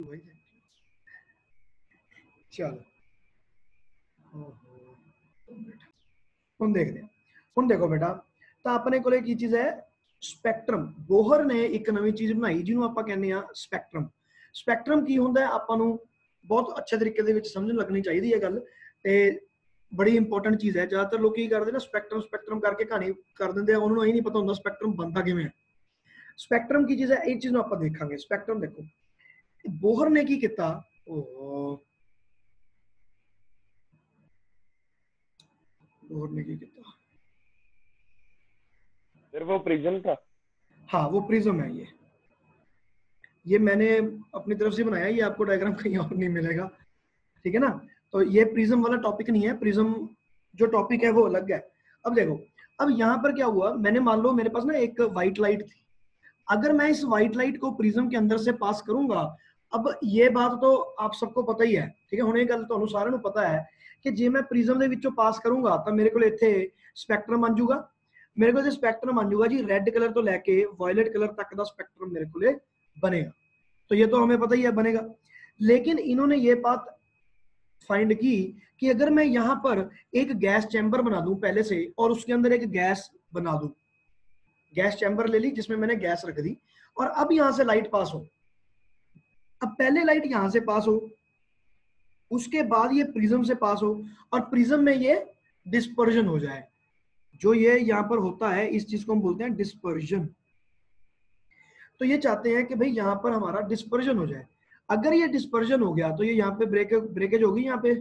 भाई ਚਲੋ ਹੁਣ ਦੇਖਦੇ ਹਾਂ ਹੁਣ ਦੇਖੋ ਬੇਟਾ ਤਾਂ ਆਪਣੇ ਕੋਲੇ ਕੀ ਚੀਜ਼ ਹੈ ਸਪੈਕਟਰਮ ਬੋਹਰ ਨੇ ਇੱਕ ਨਵੀਂ ਚੀਜ਼ ਬਣਾਈ ਜਿਹਨੂੰ ਆਪਾਂ ਕਹਿੰਦੇ ਆ ਸਪੈਕਟਰਮ ਸਪੈਕਟਰਮ ਕੀ ਹੁੰਦਾ ਹੈ ਆਪਾਂ ਨੂੰ ਬਹੁਤ ਅੱਛੇ ਤਰੀਕੇ ਦੇ ਵਿੱਚ ਸਮਝਣ ਲੱਗਣੀ ਚਾਹੀਦੀ ਹੈ ਗੱਲ ਤੇ ਬੜੀ ਇੰਪੋਰਟੈਂਟ ਚੀਜ਼ ਹੈ ਜ਼ਿਆਦਾਤਰ ਲੋਕ ਕੀ ਕਰਦੇ ਨੇ ਸਪੈਕਟਰਮ ਸਪੈਕਟਰਮ ਕਰਕੇ ਕਹਾਣੀ ਕਰ ਦਿੰਦੇ ਆ ਉਹਨਾਂ ਨੂੰ ਇਹ ਨਹੀਂ ਪਤਾ ਹੁੰਦਾ ਸਪੈਕਟਰਮ ਬਣਦਾ ਕਿਵੇਂ ਹੈ ਸਪੈਕਟਰਮ ਕੀ ਚੀਜ਼ ਹੈ ਇਹ ਚੀਜ਼ ਨੂੰ ਆਪਾਂ ਦੇਖਾਂਗੇ ਸਪੈਕਟਰਮ ਦੇਖੋ बोहर किता की किता फिर वो प्रिज्म था हाँ वो प्रिज्म है ये। ये मैंने अपनी तरफ़ से बनाया ये आपको डायग्राम कहीं और नहीं मिलेगा। ठीक है ना? तो ये प्रिज्म वाला टॉपिक नहीं है प्रिज्म जो टॉपिक है वो अलग है। अब देखो अब यहाँ पर क्या हुआ? मैंने मान लो मेरे पास ना एक व्हाइट लाइट थी। अगर मैं इस व्हाइट लाइट को प्रिज्म के अंदर से पास करूँगा अब ये बात तो आप सबको पता ही है ठीक है हुणे गल ਤੁਹਾਨੂੰ ਸਾਰਿਆਂ ਨੂੰ ਪਤਾ ਹੈ ਕਿ ਜੇ ਮੈਂ ਪ੍ਰਿਜ਼ਮ ਦੇ ਵਿੱਚੋਂ ਪਾਸ ਕਰੂੰਗਾ ਤਾਂ ਮੇਰੇ ਕੋਲ ਇੱਥੇ ਸਪੈਕਟਰਮ ਬਣ ਜਾਊਗਾ मेरे को जो स्पेक्ट्रम बन जाऊगा जी रेड कलर तो लेके वायलेट कलर तक का स्पेक्ट्रम मेरे को बनेगा तो ये तो हमें पता ही है बनेगा लेकिन इन्होंने ये बात फाइंड की कि अगर मैं यहाँ पर एक गैस चैम्बर बना दूं पहले से और उसके अंदर एक गैस बना दूं गैस चैम्बर ले ली जिसमें मैंने गैस रख दी और अब यहां से लाइट पास हो अब पहले लाइट यहाँ से पास हो, उसके बाद ये प्रिज्म से पास हो और प्रिज्म में ये डिस्पर्जन हो जाए। जो ये यहाँ पर होता है, इस चीज़ को हम बोलते हैं डिस्पर्जन तो ये चाहते हैं कि भाई यहाँ पर हमारा डिस्पर्जन हो जाए। अगर ये डिस्पर्जन हो गया तो ये यहाँ पे ब्रेक ब्रेकेज होगी यहाँ पे।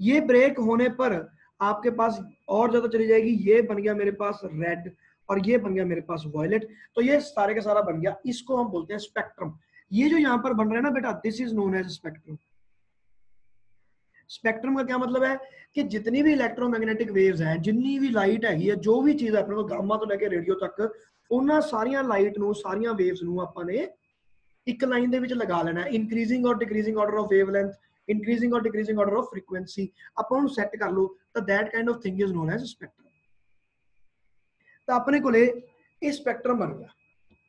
ये ब्रेक होने पर आपके पास और ज़्यादा चली जाएगी। ये बन गया मेरे पास रेड और ये बन गया मेरे पास वॉयलेट तो ये सारे का सारा बन गया। इसको हम बोलते हैं स्पेक्ट्रम ये जो यहाँ पर बन रहा है ना बेटा this is known as spectrum spectrum का क्या मतलब है कि जितनी भी इलेक्ट्रोमैग्नेटिक वेव्स हैं जितनी भी लाइट हैगी है जो भी चीज अपने को गामा तो लेके रेडियो तक ਉਹਨਾਂ ਸਾਰੀਆਂ ਲਾਈਟ ਨੂੰ ਸਾਰੀਆਂ ਵੇਵਸ ਨੂੰ ਆਪਾਂ ਨੇ ਇੱਕ ਲਾਈਨ ਦੇ ਵਿੱਚ ਲਗਾ ਲੈਣਾ ਇਨਕਰੀਜ਼ਿੰਗ ਔਰ decreasing order of wavelength increasing ਔਰ ਡਿਕਰੀਜ਼ਿੰਗ ਆਰਡਰ ਆਫ ਫ੍ਰੀਕੁਐਂਸੀ ਆਪਾਂ ਉਹਨੂੰ ਸੈੱਟ ਕਰ ਲਓ ਤਾਂ that kind of thing is known as spectrum ਤਾਂ ਆਪਣੇ ਕੋਲੇ ਇਹ ਸਪੈਕਟਰਮ ਬਣ ਗਿਆ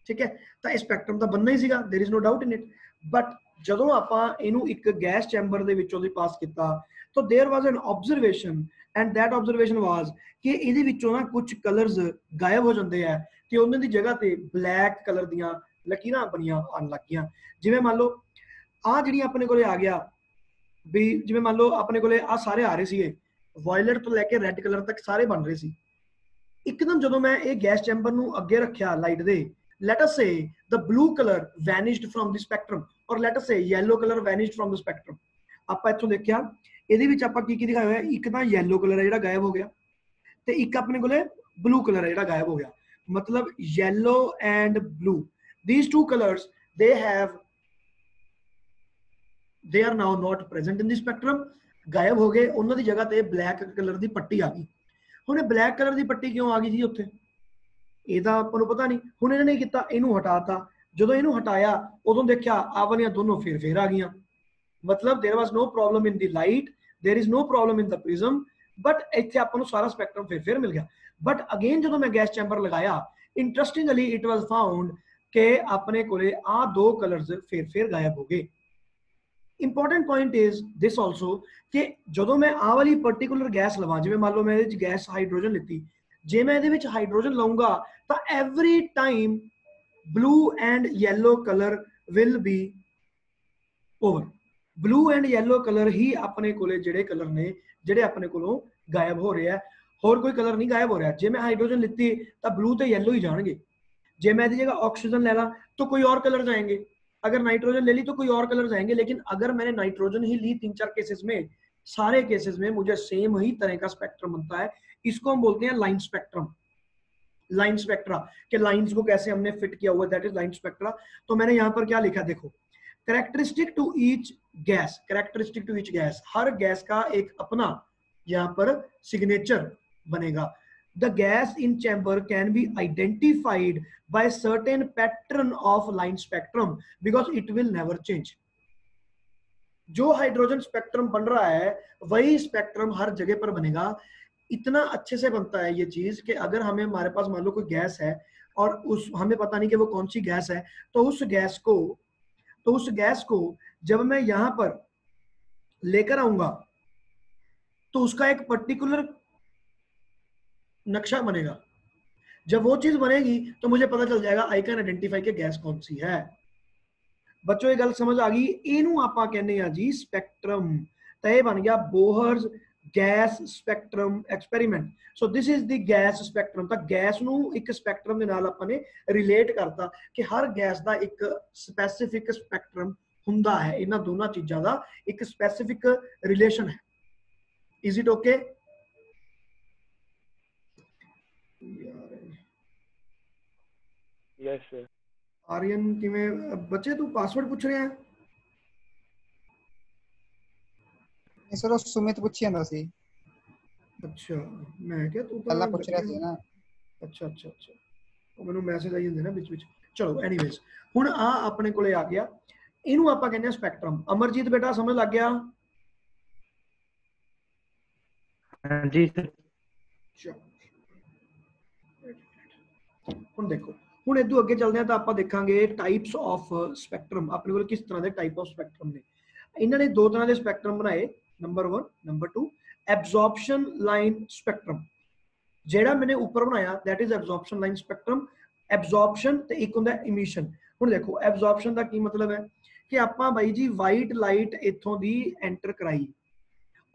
ਠੀਕ ਹੈ ਤਾਂ ਇਹ ਸਪੈਕਟਰਮ ਤਾਂ ਬੰਨਾ ਹੀ ਸੀਗਾ there is no doubt in it but ਜਦੋਂ ਆਪਾਂ ਇਹਨੂੰ ਇੱਕ ਗੈਸ ਚੈਂਬਰ ਦੇ ਵਿੱਚੋਂ ਦੀ ਪਾਸ ਕੀਤਾ ਤਾਂ there was an observation and that observation was ਕਿ ਇਹਦੇ ਵਿੱਚੋਂ ਨਾ ਕੁਝ ਕਲਰਸ ਗਾਇਬ ਹੋ ਜਾਂਦੇ ਆ ਤੇ ਉਹਨਾਂ ਦੀ ਜਗ੍ਹਾ ਤੇ ਬਲੈਕ ਕਲਰ ਦੀਆਂ ਲਕੀਰਾਂ ਬਣੀਆਂ ਆਉਣ ਲੱਗੀਆਂ ਜਿਵੇਂ ਮੰਨ ਲਓ ਆ ਜਿਹੜੀ ਆਪਣੇ ਕੋਲੇ ਆ ਗਿਆ ਵੀ ਜਿਵੇਂ ਮੰਨ ਲਓ ਆਪਣੇ ਕੋਲੇ ਆ ਸਾਰੇ ਆ ਰਹੇ ਸੀਗੇ ਵਾਇਲਟ ਤੋਂ ਲੈ ਕੇ ਰੈੱਡ ਕਲਰ ਤੱਕ ਸਾਰੇ ਬਣ ਰਹੇ ਸੀ ਇੱਕਦਮ ਜਦੋਂ ਮੈਂ ਇਹ ਗੈਸ ਚੈਂਬਰ ਨੂੰ ਅੱਗੇ ਰੱਖਿਆ ਲਾਈਟ ਦੇ let us say the blue color vanished from the spectrum or let us say yellow color vanished from the spectrum ਆਪਾਂ ਇੱਥੋਂ ਦੇਖਿਆ ਇਹਦੇ ਵਿੱਚ ਆਪਾਂ ਕੀ ਕੀ ਦਿਖਾਇਆ ਹੋਇਆ ਇੱਕ ਤਾਂ yellow color ਹੈ ਜਿਹੜਾ ਗਾਇਬ ਹੋ ਗਿਆ ਤੇ ਇੱਕ ਆਪਣੇ ਕੋਲੇ blue color ਹੈ ਜਿਹੜਾ ਗਾਇਬ ਹੋ ਗਿਆ ਮਤਲਬ yellow and blue these two colors they have they are now not present in the spectrum ਗਾਇਬ ਹੋ ਗਏ ਉਹਨਾਂ ਦੀ ਜਗ੍ਹਾ ਤੇ ਬਲੈਕ ਕਲਰ ਦੀ ਪੱਟੀ ਆ ਗਈ ਹੁਣ ਇਹ ਬਲੈਕ ਕਲਰ ਦੀ ਪੱਟੀ ਕਿਉਂ ਆ ਗਈ ਜੀ ਉੱਥੇ ਇਹ ਤਾਂ ਆਪਾਂ ਨੂੰ ਪਤਾ ਨਹੀਂ ਹੁਣ ਇਹਨਾਂ ਨੇ ਕੀਤਾ ਇਹਨੂੰ ਹਟਾਤਾ ਜਦੋਂ ਇਹਨੂੰ ਹਟਾਇਆ ਉਦੋਂ ਦੇਖਿਆ ਆ ਵਾਲੀਆਂ ਦੋਨੋਂ ਫੇਰ ਫੇਰ ਆ ਗਈਆਂ ਮਤਲਬ there was no problem in the light there is no problem in the prism but ਇੱਥੇ ਆਪਾਂ ਨੂੰ ਸਾਰਾ ਸਪੈਕਟਰਮ ਫੇਰ ਫੇਰ ਮਿਲ ਗਿਆ ਬਟ ਅਗੇਨ ਜਦੋਂ ਮੈਂ ਗੈਸ ਚੈਂਬਰ ਲਗਾਇਆ ਇੰਟਰਸਟਿੰਗਲੀ ਇਟ ਵਾਸ ਫਾਊਂਡ ਕਿ ਆਪਣੇ ਕੋਲੇ ਆ ਦੋ ਕਲਰਸ ਫੇਰ ਫੇਰ ਗਾਇਬ ਹੋ ਗਏ important point is this also ਕਿ ਜਦੋਂ ਮੈਂ ਆ ਵਾਲੀ ਪਾਰਟਿਕੂਲਰ ਗੈਸ ਲਵਾਂ ਜਿਵੇਂ ਮੰਨ ਲਓ ਮੈਂ ਇਹਦੇ ਵਿੱਚ ਗੈਸ ਹਾਈਡਰੋਜਨ ਲਿੱਤੀ ਜੇ ਮੈਂ ਇਹਦੇ ਵਿੱਚ ਹਾਈਡਰੋਜਨ ਲਾਉਂਗਾ ਤਾਂ every time blue and yellow colour will be over blue and yellow colour ਹੀ ਆਪਣੇ ਕੋਲੇ ਜਿਹੜੇ ਕਲਰ ਨੇ ਜਿਹੜੇ ਆਪਣੇ ਕੋਲੋਂ ਗਾਇਬ ਹੋ ਰਹੇ ਆ ਹੋਰ ਕੋਈ ਕਲਰ ਨਹੀਂ ਗਾਇਬ ਹੋ ਰਿਹਾ ਜੇ ਮੈਂ ਹਾਈਡਰੋਜਨ ਲਿੱਤੀ ਤਾਂ ਬਲੂ ਤੇ ਯੈਲੋ ਹੀ ਜਾਣਗੇ ਜੇ मैं जगह ऑक्सीजन ले ला तो कोई और कलर जाएंगे अगर नाइट्रोजन ले ली तो कोई और कलर जाएंगे लेकिन अगर मैंने नाइट्रोजन ही ली तीन चार केसेस में सारे केसेस में मुझे सेम ही तरह का स्पेक्ट्रम बनता है इसको हम बोलते हैं लाइन स्पेक्ट्रम लाइन स्पेक्ट्रा के लाइंस को कैसे हमने फिट किया हुआ दैट इज़ लाइन स्पेक्ट्रा तो मैंने यहाँ पर क्या लिखा, देखो. Characteristic to each gas characteristic to each gas her gas का एक अपना यहाँ पर सिग्नेचर बनेगा. The gas in chamber can be identified by certain pattern of line spectrum because it will never change. जो हाइड्रोजन स्पेक्ट्रम बन रहा है, वही स्पेक्ट्रम हर जगह पर बनेगा. इतना अच्छे से बनता है ये चीज कि अगर हमें हमारे पास मान लो कोई गैस है और उस हमें पता नहीं कि वो कौन सी गैस है तो उस गैस को तो उस गैस को जब मैं यहां पर लेकर आऊंगा तो उसका एक पर्टिकुलर नक्शा बनेगा जब वो चीज बनेगी तो मुझे पता चल जाएगा आई कैन आइडेंटिफाई के गैस कौन सी है ਬੱਚੋ ਇਹ ਗੱਲ ਸਮਝ ਆ ਗਈ ਇਹਨੂੰ ਆਪਾਂ ਕਹਿੰਦੇ ਆ ਜੀ ਸਪੈਕਟਰਮ ਤਾਂ ਇਹ ਬਣ ਗਿਆ ਬੋਹਰਜ਼ gas spectrum experiment so this is the gas spectrum ਤਾਂ ਗੈਸ ਨੂੰ ਇੱਕ ਸਪੈਕਟਰਮ ਦੇ ਨਾਲ ਆਪਾਂ ਨੇ ਰਿਲੇਟ ਕਰਤਾ ਕਿ ਹਰ ਗੈਸ ਦਾ ਇੱਕ ਸਪੈਸੀਫਿਕ ਸਪੈਕਟਰਮ ਹੁੰਦਾ ਹੈ ਇਹਨਾਂ ਦੋਨਾਂ ਚੀਜ਼ਾਂ ਦਾ ਇੱਕ ਸਪੈਸੀਫਿਕ ਰਿਲੇਸ਼ਨ ਹੈ is it okay yes sir Aryan ਕਿਵੇਂ ਬੱਚੇ ਤੂੰ ਪਾਸਵਰਡ ਪੁੱਛ ਰਿਹਾ ਹੈ ਨਹੀਂ ਸਰ ਉਹ ਸੁਮਿਤ ਪੁੱਛੀ ਜਾਂਦਾ ਸੀ ਅੱਛਾ ਮੈਂ ਕਿਹਾ ਤੂੰ ਤਾਂ ਪਹਿਲਾਂ ਪੁੱਛ ਰਿਹਾ ਸੀ ਨਾ ਅੱਛਾ ਅੱਛਾ ਅੱਛਾ ਉਹ ਮੈਨੂੰ ਮੈਸੇਜ ਆਈ ਜਾਂਦੇ ਨਾ ਵਿੱਚ ਵਿੱਚ ਚਲੋ ਐਨੀਵੇਜ਼ ਹੁਣ ਆ ਆਪਣੇ ਕੋਲੇ ਆ ਗਿਆ ਇਹਨੂੰ ਆਪਾਂ ਕਹਿੰਦੇ ਆ ਸਪੈਕਟਰਮ ਅਮਰਜੀਤ ਬੇਟਾ ਸਮਝ ਲੱਗ ਗਿਆ ਹਾਂਜੀ ਸਰ ਚਲੋ। ਹੁਣ ਦੇਖੋ ਹੁਣ ਇਦੋਂ ਅੱਗੇ ਚੱਲਦੇ ਆ ਤਾਂ ਆਪਾਂ ਦੇਖਾਂਗੇ ਟਾਈਪਸ ਆਫ ਸਪੈਕਟਰਮ ਆਪਣੇ ਕੋਲ ਕਿਸ ਤਰ੍ਹਾਂ ਦੇ ਟਾਈਪ ਆਫ ਸਪੈਕਟਰਮ ਨੇ ਇਹਨਾਂ ਨੇ ਦੋ ਤਰ੍ਹਾਂ ਦੇ ਸਪੈਕਟਰਮ ਬਣਾਏ number 1 number 2 absorption line spectrum ਜਿਹੜਾ ਮੈਨੇ ਉੱਪਰ ਬਣਾਇਆ that is absorption line spectrum absorption ਤੇ ਇੱਕ ਹੁੰਦਾ emission ਹੁਣ ਦੇਖੋ absorption ਦਾ ਕੀ ਮਤਲਬ ਹੈ ਕਿ ਆਪਾਂ ਬਾਈ ਜੀ ਵਾਈਟ ਲਾਈਟ ਇੱਥੋਂ ਦੀ ਐਂਟਰ ਕਰਾਈ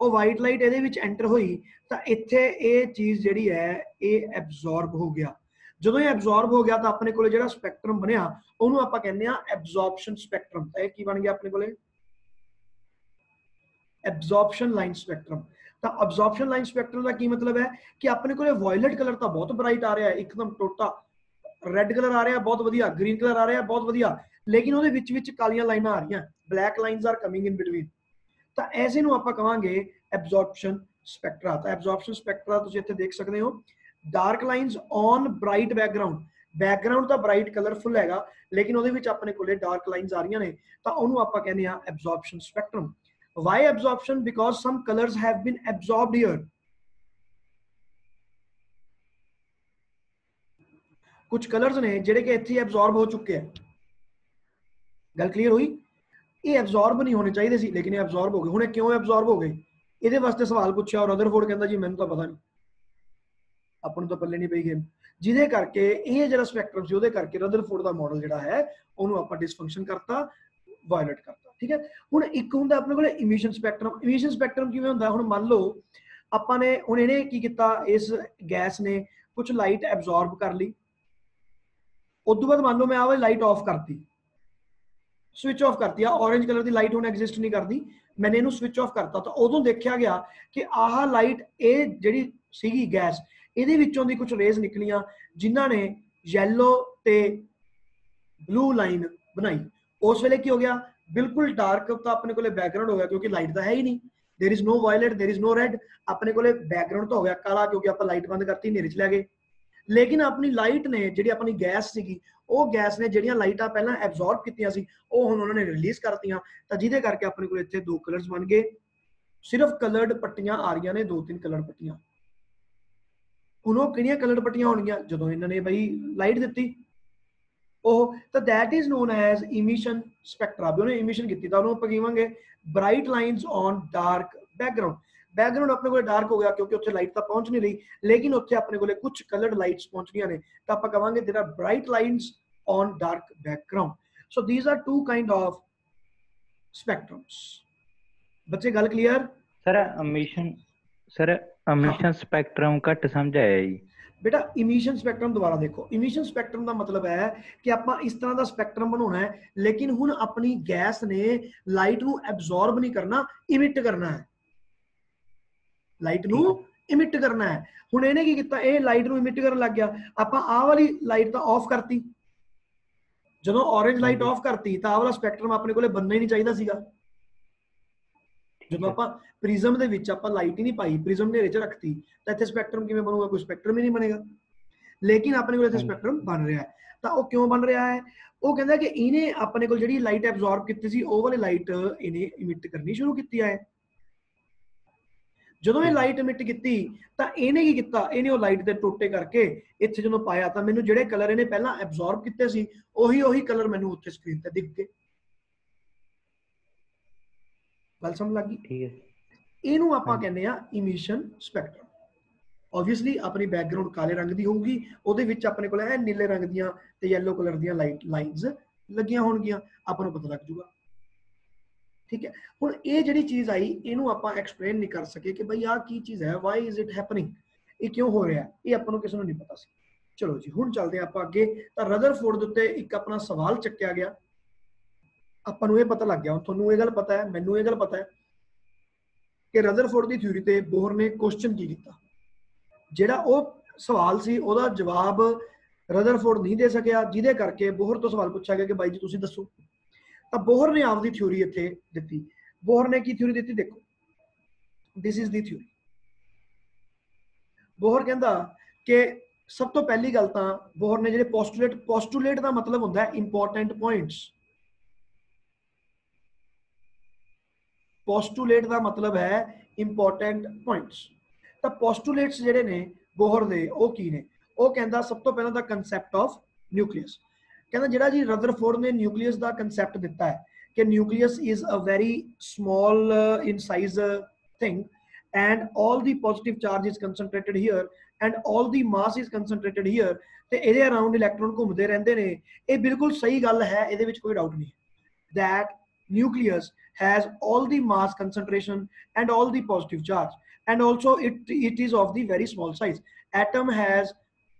ਉਹ ਵਾਈਟ ਲਾਈਟ ਇਹਦੇ ਵਿੱਚ ਐਂਟਰ ਹੋਈ ਤਾਂ ਇੱਥੇ ਇਹ ਚੀਜ਼ ਜਿਹੜੀ ਹੈ ਇਹ ਐਬਜ਼ੌਰਬ ਹੋ ਗਿਆ ਜਦੋਂ ਇਹ ਐਬਜ਼ੌਰਬ ਹੋ ਗਿਆ ਤਾਂ ਆਪਣੇ ਕੋਲੇ ਜਿਹੜਾ ਸਪੈਕਟਰਮ ਬਣਿਆ ਉਹਨੂੰ ਆਪਾਂ ਕਹਿੰਦੇ ਆ ਐਬਜ਼ੌਰਪਸ਼ਨ ਸਪੈਕਟਰਮ ਤਾਂ ਇਹ ਕੀ ਬਣ ਗਿਆ ਆਪਣੇ ਕੋਲੇ ਐਬਜ਼ੌਰਪਸ਼ਨ ਲਾਈਨ ਸਪੈਕਟਰਮ ਤਾਂ ਐਬਜ਼ੌਰਪਸ਼ਨ ਲਾਈਨ ਸਪੈਕਟਰਮ ਦਾ ਕੀ ਮਤਲਬ ਹੈ ਕਿ ਆਪਣੇ ਕੋਲੇ ਵਾਇਲਟ ਕਲਰ ਤਾਂ ਬਹੁਤ ਬ੍ਰਾਈਟ ਆ ਰਿਹਾ ਹੈ ਇੱਕਦਮ ਟੋਟਾ ਰੈੱਡ ਕਲਰ ਆ ਰਿਹਾ ਬਹੁਤ ਵਧੀਆ ਗ੍ਰੀਨ ਕਲਰ ਆ ਰਿਹਾ ਬਹੁਤ ਵਧੀਆ ਲੇਕਿਨ ਉਹਦੇ ਵਿੱਚ ਵਿੱਚ ਕਾਲੀਆਂ ਲਾਈਨਾਂ ਆ ਰਹੀਆਂ black lines are coming in between ਤਾਂ ਐਸੇ ਨੂੰ ਆਪਾਂ ਕਵਾਂਗੇ ਐਬਜ਼ੌਰਪਸ਼ਨ ਸਪੈਕਟਰਾ ਤਾਂ ਐਬਜ਼ੌਰਪਸ਼ਨ ਸਪੈਕਟਰਾ ਤੁਸੀਂ ਇੱਥੇ ਦੇਖ ਸਕਦੇ ਹੋ dark lines on bright background background ਤਾਂ ਬ੍ਰਾਈਟ ਕਲਰਫੁਲ ਹੈਗਾ ਲੇਕਿਨ ਉਹਦੇ ਵਿੱਚ ਆਪਣੇ ਕੋਲੇ ਡਾਰਕ ਲਾਈਨਸ ਆ ਰਹੀਆਂ ਨੇ ਤਾਂ ਉਹਨੂੰ ਆਪਾਂ ਕਹਿੰਦੇ ਆ ਐਬਜ਼ੌਰਪਸ਼ਨ spectrum why absorption because some colors have been absorbed here ਕੁਝ ਕਲਰਸ ਨੇ ਜਿਹੜੇ ਕਿ ਇੱਥੇ ਐਬਜ਼ੌਰਬ ਹੋ ਚੁੱਕੇ ਆ ਗੱਲ ਕਲੀਅਰ ਹੋਈ ਇਹ ਐਬਜ਼ੌਰਬ ਨਹੀਂ ਹੋਣੇ ਚਾਹੀਦੇ ਸੀ ਲੇਕਿਨ ਇਹ ਐਬਜ਼ੌਰਬ ਹੋ ਗਏ ਹੁਣ ਇਹ ਕਿਉਂ ਐਬਜ਼ੌਰਬ ਹੋ ਗਏ ਇਹਦੇ ਵਾਸਤੇ ਸਵਾਲ ਪੁੱਛਿਆ ਔਰ ਰਦਰਫੋਰਡ ਕਹਿੰਦਾ ਜੀ ਮੈਨੂੰ ਤਾਂ ਪਤਾ ਨਹੀਂ ਆਪਾਂ ਨੂੰ ਤਾਂ ਪੱਲੇ ਨਹੀਂ ਪਈ ਗੇਮ ਜਿਹਦੇ ਕਰਕੇ ਇਹ ਜਿਹੜਾ ਸਪੈਕਟਰਮ ਸੀ ਉਹਦੇ ਕਰਕੇ ਰਦਰਫੋਰਡ ਦਾ ਮਾਡਲ ਜਿਹੜਾ ਹੈ ਉਹਨੂੰ ਆਪਾਂ ਡਿਸਫੰਕਸ਼ਨ ਕਰਤਾ ਵਾਇਲੇਟ ਕਰਤਾ ਠੀਕ ਹੈ ਹੁਣ ਇੱਕ ਹੁੰਦਾ ਆਪਣੇ ਕੋਲੇ ਇਮਿਸ਼ਨ ਸਪੈਕਟਰਮ ਇਮਿਸ਼ਨ ਸਪੈਕਟਰਮ ਕਿਵੇਂ ਹੁੰਦਾ ਹੁਣ ਮੰਨ ਲਓ ਆਪਾਂ ਨੇ ਹੁਣ ਇਹਨੇ ਕੀ ਕੀਤਾ ਇਸ ਗੈਸ ਨੇ ਕੁਝ ਲਾਈਟ ਐਬਜ਼ੌਰਬ ਕਰ ਲਈ ਉਸ ਤੋਂ ਬਾਅਦ ਮੰਨ ਲਓ ਮੈਂ ਆਹ ਵਾਲੀ ਲਾਈਟ ਆਫ ਕਰਤੀ ਸਵਿਚ ਆਫ ਕਰਤੀ ਆ orange ਕਲਰ ਦੀ ਲਾਈਟ ਹੁਣ ਐਗਜ਼ਿਸਟ ਨਹੀਂ ਕਰਦੀ ਮੈਨੇ ਇਹਨੂੰ ਸਵਿਚ ਆਫ ਕਰਤਾ ਤਾਂ ਉਦੋਂ ਦੇਖਿਆ ਗਿਆ ਕਿ ਆਹ ਲਾਈਟ ਇਹ ਜਿਹੜੀ ਸੀਗੀ ਗੈਸ ਇਹਦੇ ਵਿੱਚੋਂ ਦੀ ਕੁਝ ਰੇਜ਼ ਨਿਕਲੀਆਂ ਜਿਨ੍ਹਾਂ ਨੇ ਯੈਲੋ ਤੇ ਬਲੂ ਲਾਈਨ ਬਣਾਈ ਉਸ ਵੇਲੇ ਕੀ ਹੋ ਗਿਆ ਬਿਲਕੁਲ ਡਾਰਕ ਤਾਂ ਆਪਣੇ ਕੋਲੇ ਬੈਕਗ੍ਰਾਉਂਡ ਹੋ ਗਿਆ ਕਿਉਂਕਿ ਲਾਈਟ ਤਾਂ ਹੈ ਹੀ ਨਹੀਂ there is no violet there is no red ਆਪਣੇ ਕੋਲੇ ਬੈਕਗ੍ਰਾਉਂਡ ਤਾਂ ਹੋ ਗਿਆ ਕਾਲਾ ਕਿਉਂਕਿ ਆਪਾਂ ਲਾਈਟ ਬੰਦ ਕਰਤੀ ਹਨੇਰੇ ਚ ਲੈ ਗਏ ਲੇਕਿਨ ਆਪਣੀ ਲਾਈਟ ਨੇ ਜਿਹੜੀ ਆਪਣੀ ਗੈਸ ਸੀਗੀ ਉਹ ਗੈਸ ਨੇ ਜਿਹੜੀਆਂ ਲਾਈਟਾਂ ਪਹਿਲਾਂ ਐਬਜ਼ੌਰਬ ਕੀਤੀਆਂ ਸੀ ਉਹ ਹੁਣ ਉਹਨਾਂ ਨੇ ਰਿਲੀਜ਼ ਕਰਤੀਆਂ ਤਾਂ ਜਿਹਦੇ ਕਰਕੇ ਆਪਣੇ ਕੋਲ ਇੱਥੇ ਦੋ ਕਲਰਸ ਬਣ ਗਏ ਸਿਰਫ ਕਲਰਡ ਪੱਟੀਆਂ ਆ ਰਹੀਆਂ ਨੇ ਦੋ ਤਿੰਨ ਕਲਰ ਪੱਟੀਆਂ ਹੁਣ ਉਹ ਕਿਹੜੀਆਂ ਕਲਰ ਪੱਟੀਆਂ ਹੋਣਗੀਆਂ ਜਦੋਂ ਇਹਨਾਂ ਨੇ ਬਈ ਲਾਈਟ ਦਿੱਤੀ ਉਹ ਤਾਂ that is known as emission spectra ਵੀ ਉਹਨੇ emission ਕੀਤੀ ਤਾਂ ਉਹਨੂੰ ਆਪਾਂ ਕਹਾਂਗੇ bright lines on dark background background ਆਪਣੇ ਕੋਲੇ ਡਾਰਕ ਹੋ ਗਿਆ ਕਿਉਂਕਿ ਉੱਥੇ ਲਾਈਟ ਤਾਂ ਪਹੁੰਚ ਨਹੀਂ ਰਹੀ ਲੇਕਿਨ ਉੱਥੇ ਆਪਣੇ ਕੋਲੇ ਕੁਝ ਕਲਰਡ ਲਾਈਟਸ ਪਹੁੰਚ ਗਈਆਂ ਨੇ ਤਾਂ ਆਪਾਂ ਕਹਾਂਗੇ there are bright lines on dark background so these are two kind of spectrums ਬੱਚੇ ਗੱਲ clear sir emission sir emission spectrum ਘੱਟ ਸਮਝ ਆਇਆ ਜੀ ਬੇਟਾ ਇਮਿਸ਼ਨ ਸਪੈਕਟਰਮ ਦੁਬਾਰਾ ਦੇਖੋ ਇਮਿਸ਼ਨ ਸਪੈਕਟਰਮ ਦਾ ਮਤਲਬ ਹੈ ਕਿ ਆਪਾਂ ਇਸ ਤਰ੍ਹਾਂ ਦਾ ਸਪੈਕਟਰਮ ਬਣਾਉਣਾ ਹੈ ਲੇਕਿਨ ਹੁਣ ਆਪਣੀ ਗੈਸ ਨੇ ਲਾਈਟ ਨੂੰ ਐਬਜ਼ੌਰਬ ਨਹੀਂ ਕਰਨਾ ਇਮਿਟ ਕਰਨਾ ਹੈ ਲਾਈਟ ਨੂੰ ਇਮਿਟ ਕਰਨਾ ਹੈ ਹੁਣ ਇਹਨੇ ਕੀ ਕੀਤਾ ਇਹ ਲਾਈਟ ਨੂੰ ਇਮਿਟ ਕਰਨ ਲੱਗ ਗਿਆ ਆਪਾਂ ਆਹ ਵਾਲੀ ਲਾਈਟ ਤਾਂ ਆਫ ਕਰਤੀ ਜਦੋਂ orange ਲਾਈਟ ਹਾਂਜੀ। ਆਫ ਕਰਤੀ ਤਾਂ ਆਹ ਵਾਲਾ ਸਪੈਕਟਰਮ ਆਪਣੇ ਕੋਲੇ ਬੰਨਣਾ ਹੀ ਨਹੀਂ ਚਾਹੀਦਾ ਸੀਗਾ ਜਦੋਂ ਆਪਾਂ ਪ੍ਰਿਜ਼ਮ ਦੇ ਵਿੱਚ ਆਪਾਂ ਲਾਈਟ ਹੀ ਨਹੀਂ ਪਾਈ ਪ੍ਰਿਜ਼ਮ ਨੇ ਵਿੱਚ ਰੱਖਤੀ ਤਾਂ ਇੱਥੇ ਸਪੈਕਟਰਮ ਕਿਵੇਂ ਬਣੂਗਾ ਕੋਈ ਸਪੈਕਟਰਮ ਹੀ ਨਹੀਂ ਬਣੇਗਾ ਲੇਕਿਨ ਆਪਣੇ ਕੋਲ ਇੱਥੇ ਹਾਂਜੀ। ਸਪੈਕਟਰਮ ਬਣ ਰਿਹਾ ਹੈ ਤਾਂ ਉਹ ਕਿਉਂ ਬਣ ਰਿਹਾ ਹੈ ਉਹ ਕਹਿੰਦਾ ਕਿ ਇਹਨੇ ਆਪਣੇ ਕੋਲ ਜਿਹੜੀ ਲਾਈਟ ਐਬਜ਼ੌਰਬ ਕੀਤੀ ਸੀ ਉਹ ਵਾਲੀ ਲਾਈਟ ਇਹਨੇ ਇਮਿਟ ਕਰਨੀ ਸ਼ੁਰੂ ਕੀਤੀ ਹੈ ਜਦੋਂ ਇਹ ਲਾਈਟ ਇਮਿਟ ਕੀਤੀ ਤਾਂ ਇਹਨੇ ਕੀ ਕੀਤਾ ਇਹਨੇ ਉਹ ਲਾਈਟ ਦੇ ਟੋਟੇ ਕਰਕੇ ਇੱਥੇ ਜਦੋਂ ਪਾਇਆ ਤਾਂ ਮੈਨੂੰ ਜਿਹੜੇ ਕਲਰ ਇਹਨੇ ਪਹਿਲਾਂ ਐਬਜ਼ੌਰਬ ਕੀਤੇ ਸੀ ਉਹੀ ਉਹੀ ਕਲਰ ਮੈਨੂੰ ਉੱਥੇ ਸਕਰੀਨ ਤੇ ਦਿਖ ਗਏ ਗੱਲ ਸਮਝ ਲੱਗੀ ਠੀਕ ਹੈ ਇਹਨੂੰ ਆਪਾਂ ਹਾਂਜੀ। ਕਹਿੰਦੇ ਆ ਇਮਿਸ਼ਨ ਸਪੈਕਟਰਮ ਆਬਵੀਅਸਲੀ ਆਪਣੀ ਬੈਕਗ੍ਰਾਉਂਡ ਕਾਲੇ ਰੰਗ ਦੀ ਹੋਊਗੀ ਉਹਦੇ ਵਿੱਚ ਆਪਣੇ ਕੋਲ ਇਹ ਨੀਲੇ ਰੰਗ ਦੀਆਂ ਤੇ ਯੈਲੋ ਕਲਰ ਦੀਆਂ ਲਾਈਟ ਲਾਈਨਸ ਲੱਗੀਆਂ ਹੋਣਗੀਆਂ ਆਪਾਂ ਨੂੰ ਪਤਾ ਲੱਗ ਜੂਗਾ ਠੀਕ ਹੈ ਹੁਣ ਇਹ ਜਿਹੜੀ ਚੀਜ਼ ਆਈ ਇਹਨੂੰ ਆਪਾਂ ਐਕਸਪਲੇਨ ਨਹੀਂ ਕਰ ਸਕੇ ਕਿ ਭਈ ਆਹ ਕੀ ਚੀਜ਼ ਹੈ ਵਾਈ ਇਜ਼ ਇਟ ਹੈਪਨਿੰਗ ਇਹ ਕਿਉਂ ਹੋ ਰਿਹਾ ਇਹ ਆਪਾਂ ਨੂੰ ਕਿਸੇ ਨੂੰ ਨਹੀਂ ਪਤਾ ਸੀ ਚਲੋ ਜੀ ਹੁਣ ਚੱਲਦੇ ਹਾਂ ਆਪਾਂ ਅੱਗੇ ਤਾਂ ਰਦਰਫੋਰਡ ਦੇ ਉੱਤੇ ਇੱਕ ਆਪਣਾ ਸਵਾਲ ਚੱਕਿਆ ਗਿਆ ਆਪਾਂ ਨੂੰ ਇਹ ਪਤਾ ਲੱਗ ਗਿਆ, ਹੁਣ ਤੁਹਾਨੂੰ ਇਹ ਗੱਲ ਪਤਾ ਹੈ, ਮੈਨੂੰ ਇਹ ਗੱਲ ਪਤਾ ਹੈ ਕਿ ਰਦਰਫੋਰਡ ਦੀ ਥਿਊਰੀ ਤੇ ਬੋਹਰ ਨੇ ਕੁਐਸਚਨ ਕੀ ਕੀਤਾ? ਜਿਹੜਾ ਉਹ ਸਵਾਲ ਸੀ, ਉਹਦਾ ਜਵਾਬ ਰਦਰਫੋਰਡ ਨਹੀਂ ਦੇ ਸਕਿਆ, ਜਿਹਦੇ ਕਰਕੇ ਬੋਹਰ ਤੋਂ ਸਵਾਲ ਪੁੱਛਿਆ ਗਿਆ ਕਿ ਬਾਈ ਜੀ ਤੁਸੀਂ ਦੱਸੋ। ਤਾਂ ਬੋਹਰ ਨੇ ਆਪਦੀ ਥਿਊਰੀ ਇੱਥੇ ਦਿੱਤੀ। ਬੋਹਰ ਨੇ ਕੀ ਥਿਊਰੀ ਦਿੱਤੀ? ਦੇਖੋ। This is the theory Bohr ਕਹਿੰਦਾ ਕਿ ਸਭ ਤੋਂ ਪਹਿਲੀ ਗੱਲ ਤਾਂ ਬੋਹਰ ਨੇ ਜਿਹੜੇ ਪੋਸਟੂਲੇਟ ਪੋਸਟੂਲੇਟ ਦਾ ਮਤਲਬ ਹੁੰਦਾ ਹੈ ਇੰਪੋਰਟੈਂਟ ਪੁਆਇੰਟਸ ਪੋਸਟੂਲੇਟ ਦਾ ਮਤਲਬ ਹੈ ਇੰਪੋਰਟੈਂਟ ਪੁਆਇੰਟਸ ਤਾਂ ਪੋਸਟੂਲੇਟਸ ਜਿਹੜੇ ਨੇ ਬੋਹਰ ਦੇ ਉਹ ਕੀ ਨੇ ਉਹ ਕਹਿੰਦਾ ਸਭ ਤੋਂ ਪਹਿਲਾਂ ਤਾਂ ਕਨਸੈਪਟ ਆਫ ਨਿਊਕਲੀਅਸ ਕਹਿੰਦਾ ਜਿਹੜਾ ਜੀ ਰਦਰਫੋਰਡ ਨੇ ਨਿਊਕਲੀਅਸ ਦਾ ਕਨਸੈਪਟ ਦਿੱਤਾ ਹੈ ਕਿ nucleus is a very small in size thing and all the positive charge is concentrated here and all the mass is concentrated here ਤੇ ਇਹਦੇ ਅਰਾਊਂਡ ਇਲੈਕਟ੍ਰੋਨ ਘੁੰਮਦੇ ਰਹਿੰਦੇ ਨੇ ਇਹ ਬਿਲਕੁਲ ਸਹੀ ਗੱਲ ਹੈ ਇਹਦੇ ਵਿੱਚ ਕੋਈ ਡਾਊਟ ਨਹੀਂ that nucleus has all the mass concentration and all the positive charge and also it it is of the very small size atom has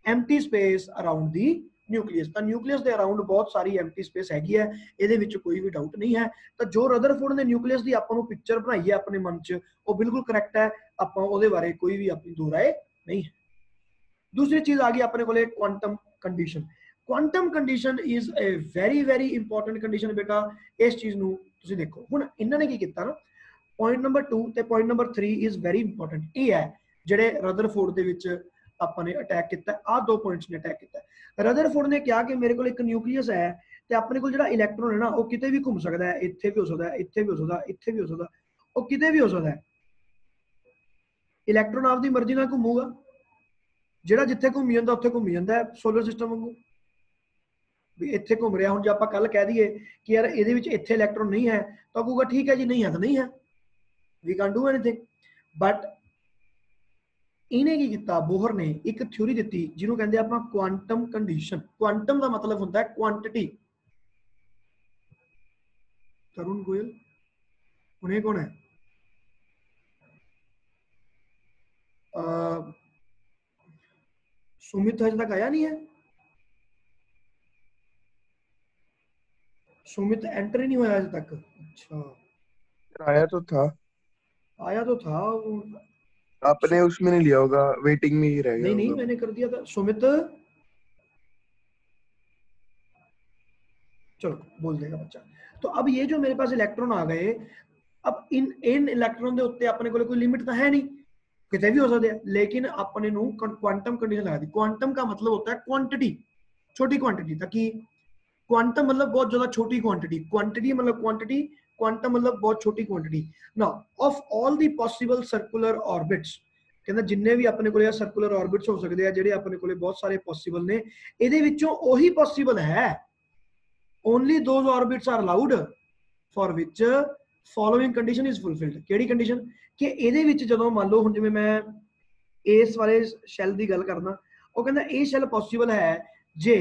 empty space around the nucleus ਤਾਂ ਨਿਊਕਲੀਅਸ ਦੇ around ਬਹੁਤ ਸਾਰੀ empty space ਹੈਗੀ ਹੈ ਇਹਦੇ ਵਿੱਚ ਕੋਈ ਵੀ doubt ਨਹੀਂ ਹੈ ਤਾਂ ਜੋ ਰਦਰਫੋਰਡ ਨੇ ਨਿਊਕਲੀਅਸ ਦੀ ਆਪਾਂ ਨੂੰ ਪਿਕਚਰ ਬਣਾਈ ਹੈ ਆਪਣੇ ਮਨ 'ਚ ਉਹ ਬਿਲਕੁਲ ਕਰੈਕਟ ਹੈ ਆਪਾਂ ਉਹਦੇ ਬਾਰੇ ਕੋਈ ਵੀ ਆਪਣੀ ਦੋ ਰਾਏ ਨਹੀਂ ਹੈ ਦੂਸਰੀ ਚੀਜ਼ ਆ ਗਈ ਆਪਣੇ ਕੋਲੇ quantum condition quantum condition is a very very important condition ਬੇਟਾ ਇਸ ਚੀਜ਼ ਨੂੰ ਤੁਸੀਂ ਦੇਖੋ, ਹੁਣ ਇਹਨਾਂ ਨੇ ਕੀ ਕੀਤਾ ਨਾ? ਪੁਆਇੰਟ ਨੰਬਰ 2 ਤੇ point number 3 is very important ਇਹ ਹੈ, ਜਿਹੜੇ ਰਦਰਫੋਰਡ ਦੇ ਵਿੱਚ ਆਪਾਂ ਨੇ ਅਟੈਕ ਕੀਤਾ ਆ ਦੋ ਪੁਆਇੰਟਸ ਨੇ ਅਟੈਕ ਕੀਤਾ। ਰਦਰਫੋਰਡ ਨੇ ਕਿਹਾ ਕਿ ਮੇਰੇ ਕੋਲ ਇੱਕ ਨਿਊਕਲੀਅਸ ਹੈ ਤੇ ਆਪਣੇ ਕੋਲ ਜਿਹੜਾ ਇਲੈਕਟ੍ਰੋਨ ਹੈ ਨਾ, ਉਹ ਕਿਤੇ ਵੀ ਘੁੰਮ ਸਕਦਾ ਹੈ, ਇੱਥੇ ਵੀ ਹੋ ਸਕਦਾ ਹੈ, ਇੱਥੇ ਵੀ ਹੋ ਸਕਦਾ ਹੈ, ਇੱਥੇ ਵੀ ਹੋ ਸਕਦਾ ਉਹ ਕਿਤੇ ਵੀ ਹੋ ਸਕਦਾ ਹੈ। ਇਲੈਕਟ੍ਰੋਨ ਆਪਦੀ ਮਰਜ਼ੀ ਨਾਲ ਘੁੰਮੂਗਾ। ਜਿਹੜਾ ਜਿੱਥੇ ਘੁੰਮੀ ਜਾਂਦਾ, ਉੱਥੇ ਘੁੰਮੀ ਜਾਂਦਾ ਹੈ ਸੋਲਰ ਸਿਸਟਮ ਵਾਂਗੂ। ਵੀ ਇੱਥੇ ਘੁੰਮ ਰਿਹਾ ਹੁਣ ਜੇ ਆਪਾਂ ਕੱਲ ਕਹਿ ਦਈਏ ਕਿ ਯਾਰ ਇਹਦੇ ਵਿੱਚ ਇੱਥੇ ਇਲੈਕਟ੍ਰੋਨ ਨਹੀਂ ਹੈ ਤਾਂ ਕਹੂਗਾ ਠੀਕ ਹੈ ਜੀ ਨਹੀਂ ਹੈ ਤਾਂ ਨਹੀਂ ਹੈ we can do anything but ਇਹਨੇ ਕੀ ਕੀਤਾ ਬੋਹਰ ਨੇ ਇੱਕ ਥਿਊਰੀ ਦਿੱਤੀ ਜਿਹਨੂੰ ਕਹਿੰਦੇ ਆਪਾਂ ਕੁਆਂਟਮ ਕੰਡੀਸ਼ਨ ਕੁਆਂਟਮ ਦਾ ਮਤਲਬ ਹੁੰਦਾ ਹੈ ਕੁਆਂਟੀਟੀ ਤਰੁਣ ਗੋਇਲ ਉਹਨੇ ਕੌਣ ਹੈ ਅ ਸੁਮਿਤ ਹਜੇ ਤੱਕ ਆਇਆ ਨਹੀਂ ਹੈ सुमित एंटर ही नहीं हुआ अभी तक अच्छा आया तो था आया तो था वो आपने उसमें नहीं लिया होगा वेटिंग में ही रह गया नहीं नहीं होगा। मैंने कर दिया था सुमित चलो बोल देगा बच्चा तो अब ये जो मेरे पास इलेक्ट्रॉन आ गए अब इन इन इलेक्ट्रॉन ਦੇ ਉੱਤੇ ਆਪਣੇ ਕੋਲ ਕੋਈ ਲਿਮਿਟ ਤਾਂ ਹੈ ਨਹੀਂ ਕਿਤੇ ਵੀ ਹੋ ਸਕਦੇ ਆ ਲੇਕਿਨ ਆਪਣੇ ਨੂੰ ਕੁਆਂਟਮ ਕੰਡੀਸ਼ਨ ਲਗਾ ਦੀ ਕੁਆਂਟਮ का मतलब होता है क्वांटिटी छोटी क्वांटिटी ताकि क्वांटम मतलब बहुत ज़्यादा छोटी क्वांटिटी क्वांटिटी मतलब क्वांटिटी क्वांटम मतलब बहुत छोटी quantity now of all the possible circular orbits ਕਹਿੰਦਾ ਜਿੰਨੇ ਵੀ ਆਪਣੇ ਕੋਲੇ ਆ ਸਰਕੂਲਰ ਆਰਬਿਟਸ ਹੋ ਸਕਦੇ ਆ ਜਿਹੜੇ ਆਪਣੇ ਕੋਲੇ ਬਹੁਤ ਸਾਰੇ ਪੋਸੀਬਲ ਨੇ ਇਹਦੇ ਵਿੱਚੋਂ ਉਹੀ ਪੋਸੀਬਲ ਹੈ only those orbits are allowed for which following condition is fulfilled ਕਿਹੜੀ ਕੰਡੀਸ਼ਨ ਕਿ ਇਹਦੇ ਵਿੱਚ ਜਦੋਂ ਮੰਨ ਲਓ ਹੁਣ ਜਿਵੇਂ ਮੈਂ ਇਸ ਵਾਲੇ ਸ਼ੈਲ ਦੀ ਗੱਲ ਕਰਨਾ ਉਹ ਕਹਿੰਦਾ ਇਹ ਸ਼ੈਲ ਪੋਸੀਬਲ ਹੈ ਜੇ